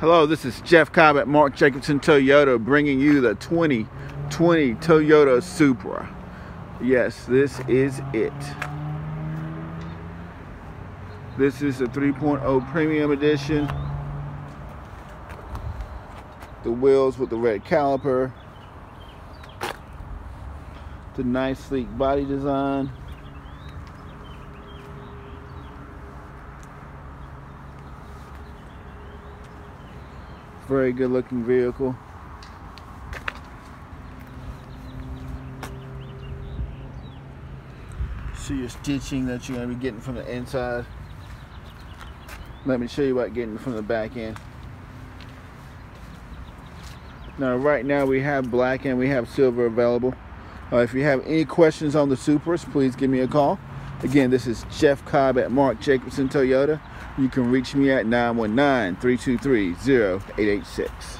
Hello, this is Jeff Cobb at Mark Jacobson Toyota bringing you the 2020 Toyota Supra. Yes, this is it. This is the 3.0 Premium Edition. The wheels with the red caliper. The nice sleek body design. Very good looking vehicle. See your stitching that you're going to be getting from the inside. Let me show you what getting from the back end. Now right now we have black and we have silver available. Uh, if you have any questions on the Supras, please give me a call. Again, this is Jeff Cobb at Mark Jacobson Toyota. You can reach me at 919 323 0886.